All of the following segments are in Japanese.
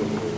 Gracias.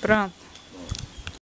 Pronto.